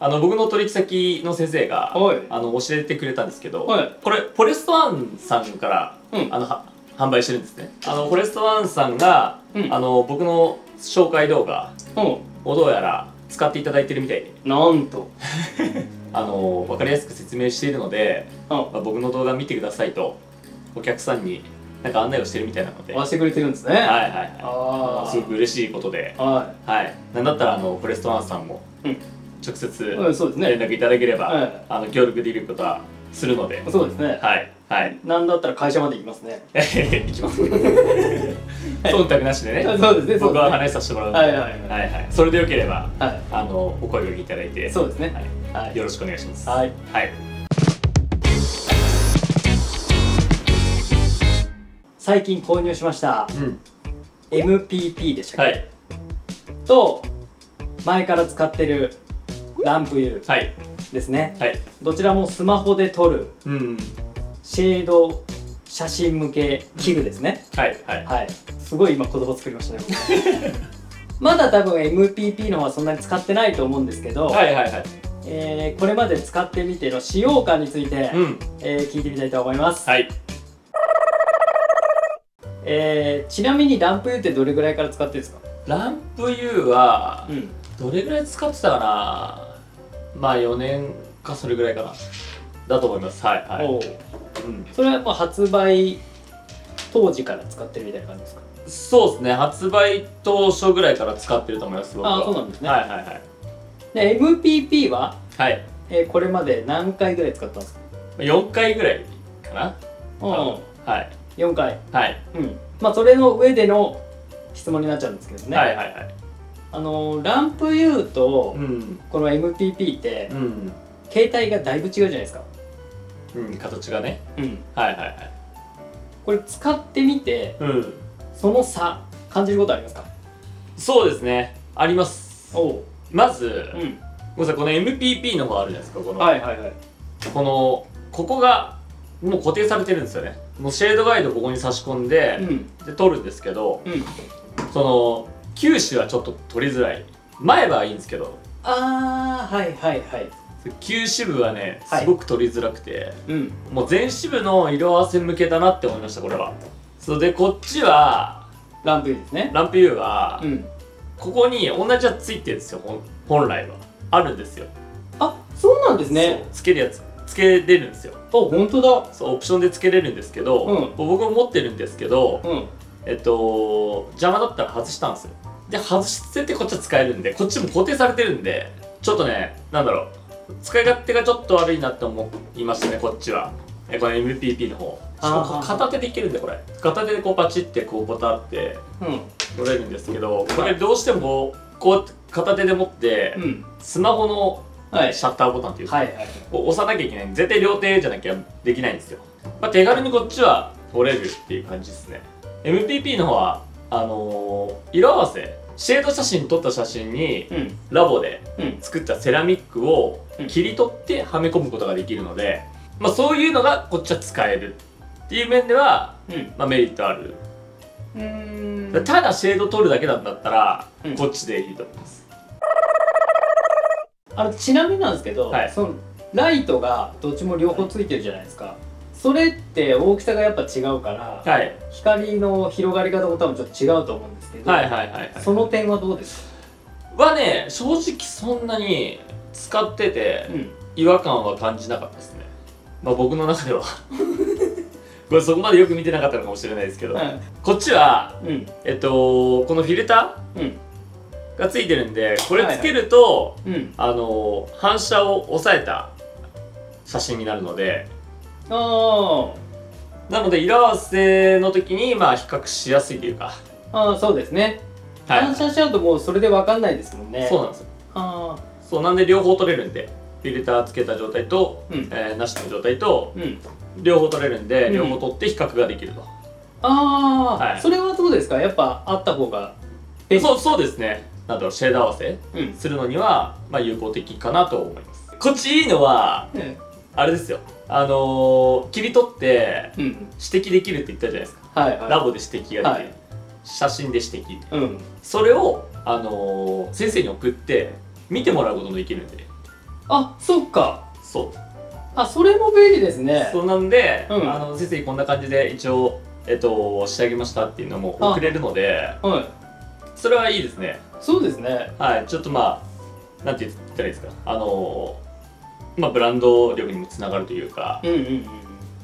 あの僕の取引先の先生がはい。あの教えてくれたんですけど、はい。これフォレストワンさんから、うん。あのは販売してるんですね。あのフォレストワンさんが、うん。あの僕の紹介動画うん。をどうやら使っていただいてるみたいで。なんと。あの分かりやすく説明しているので、うん。まあ、僕の動画見てくださいとお客さんになんか案内をしてるみたいなので。はい回してくれてるんですね。はいはいああすごく嬉しいことで。ははい。なんだったらあのフォレストワンさんもうん直接い、うん、そうですね。連絡いただければ、はい。あの協力できることはするので。そうですね。はい。はい。なんだったら会社まで行きますね。行きます。忖度なしでね。そうですねそうですね。僕は話させてもらうので。はいはいはい。それでよければはい。あのお声掛けいただいてそうですね。はい。はい。よろしくお願いします。はい。はい。最近購入しましたうん。MPP でしたっけ、はい。と前から使ってるランプ U はい。ですね。はい。どちらもスマホで撮る。うん。シェード写真向け器具ですね、はいはい。はい。すごい今言葉作りましたね。まだ多分 MPP の方はそんなに使ってないと思うんですけど、はいはいはい。えーこれまで使ってみての使用感について、うん。えー聞いてみたいと思います、はい。えーちなみにランプ U ってどれぐらいから使ってるんですか？ランプ U はうん。どれぐらい使ってたかな？まあ4年かそれぐらいかな。だと思います。はいはい、おう。うん、それはもう発売当時から使ってるみたいな感じですか？そうですね。発売当初ぐらいから使ってると思います僕は。あそうなんですね。はいはいはい。で MPP は、はい。えーこれまで何回ぐらい使ったんですか？4回ぐらいかな。う。んはい。4回。はい、うん。まあそれの上での質問になっちゃうんですけどね、はいはいはいあのーランプ U とうん。この MPP ってうん。携帯がだいぶ違うじゃないですか。うん形がね。うん。はいはいはい。これ使ってみてうん。その差感じることありますか？そうですね。あります。まず、うん。ごめんなさいこの MPP の方あるじゃないですかこの、はいはいはい。このここがもう固定されてるんですよね。もうシェードガイドここに差し込んで、うん。で撮るんですけどうん。その球種はちょっと撮りづらい。前はいいんですけど。ああはいはいはい。球種部はねはい。すごく撮りづらくて、うん。もう全支部の色合わせ向けだなって思いましたこれは。そうでこっちはランプ U ですね。ランプ U は、うん。ここに同じやつついてるんですよ本来は。あるんですよ。あそうなんですね。つけるやつ。つけれるんですよ。あ本当だ。そうオプションでつけれるんですけど、うん。僕も持ってるんですけど、うん。えっと邪魔だったら外したんですよで外しててこっちは使えるんでこっちも固定されてるんでちょっとねなんだろう。使い勝手がちょっと悪いなって思いましたねこっちは。えこの MPP の方。片手でいけるんでこれ。片手でこうパチってこうボタンってうん。取れるんですけどこれどうしてもこうこう片手で持ってうん。スマホのはい。シャッターボタンっていうか、はいはい。押さなきゃいけない絶対両手じゃなきゃできないんですよ、まあ、手軽にこっちは取れるっていう感じですね。MPP の方はあのー色合わせシェード写真撮った写真にうん。ラボでうん。作ったセラミックをうん。切り取ってはめ込むことができるので、まあ、そういうのがこっちは使えるっていう面では、うん。まあ、メリットある。うーん。ただシェード撮るだけなんだったら、うん。こっちでいいと思います。あのちなみになんですけど、はい。そのライトがどっちも両方ついてるじゃないですかそれって大きさがやっぱ違うから、はい。光の広がり方も多分ちょっと違うと思うんですけど、はいはいはいはい。その点はどうです？かはね正直そんなに使ってて、うん。違和感は感じなかったですね。まあ僕の中では。これそこまでよく見てなかったのかもしれないですけど、こっちはうん。えっとこのフィルタうん。ーがついてるんでこれつけると、うん。あの反射を抑えた写真になるのであなので色合わせの時にまあ比較しやすいというか、ーあーそうですね、はい。反射しちゃうともうそれで分かんないですもんね。そうなんですよ。あそうなんで両方撮れるんでフィルターつけた状態と、うん。えーなしの状態とーうん。両方撮れるんで、うん。両方撮って比較ができると。ああ、はい。それはどうですか？やっぱあった方がそうそうですね。なんだろうシェード合わせうん。するのには、まあ、有効的かなと思います。こっちいいのはうんあれですよ。あのー切り取ってうん。指摘できるって言ったじゃないですか、はいはい。ラボで指摘ができる、はい。写真で指摘。うん。それを、あのー先生に送って見てもらうこともできるんで。あそっか。そう。あそれも便利ですね。そうなんで、うん。あの先生にこんな感じで一応えっと仕上げましたっていうのも送れるのではい。それはいいですね。そうですね。はい。ちょっとまあなんて言ったらいいですか。あのまあブランド力にもつながるというか、うんうんうん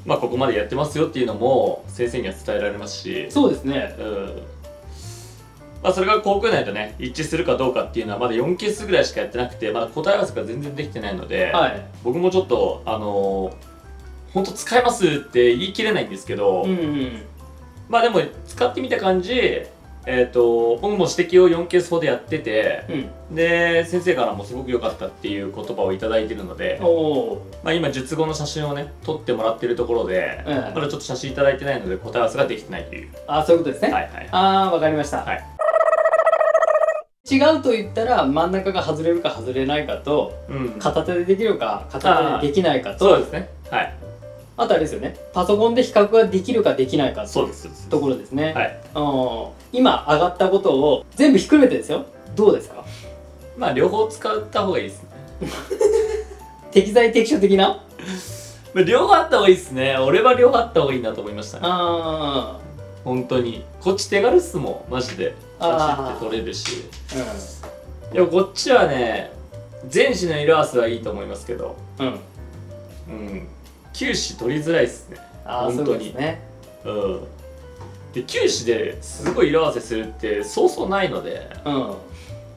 まあここまでやってますよっていうのも先生には伝えられますし。そうですね。うん。まあそれが航空内とね一致するかどうかっていうのはまだ4ケースぐらいしかやってなくてまだ答え合わせが全然できてないので、はい。僕もちょっとあのー本当使えますって言い切れないんですけど、うんうん。まあでも使ってみた感じえっ、と僕も指摘を4ケースほどやっててうん。で先生からもすごく良かったっていう言葉をいただいてるので、まあ、今術後の写真をね撮ってもらってるところで、うん。まだちょっと写真いただいてないので答え合わせができてないという。あそういうことですね、はいはい。ああわかりました、はい。違うと言ったら真ん中が外れるか外れないかとうん。片手でできるか片手でできないかとそうですね。はいあとあれですよね。パソコンで比較ができるかできないかそうですところですね、はい。うん今上がったことを全部ひっくるめてですよ。どうですか？まあ両方使った方がいいですね。適材適所的な？まあ両方あった方がいいですね。俺は両方あった方がいいなと思いましたね。あ本当に。こっち手軽っすもんマジで。写真って撮れるし。あでもこっちはね全紙の色合わせはいいと思いますけど。うん。うんうん球紙取りづらいっすね。本当に。ですね。うん。で球紙ですごい色合わせするってそうそうないのでうん。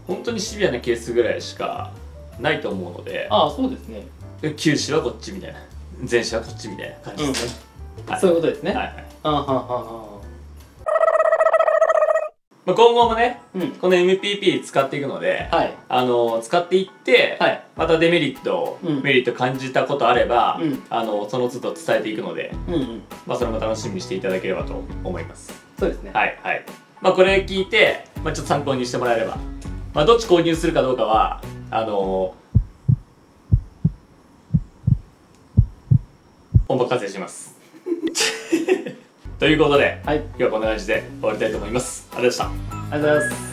本当にシビアなケースぐらいしかないと思うのでああそうですね。で球紙はこっちみたいな。全紙はこっちみたいな感じですね、はい。そういうことですね、はいはい。あはんはんはまあ、今後もねんうん。この MPP 使っていくので、はい。あの使っていって、はい。またデメリット、うん。メリット感じたことあれば、うん。あのその都度伝えていくので、うんうん。まあ、それも楽しみにしていただければと思います。そうですね。はいはい。まあこれ聞いて、まあ、ちょっと参考にしてもらえれば、まあ、どっち購入するかどうかはあのお任せしますということではい。今日はこんな感じで終わりたいと思います。ありがとうございました。ありがとうございます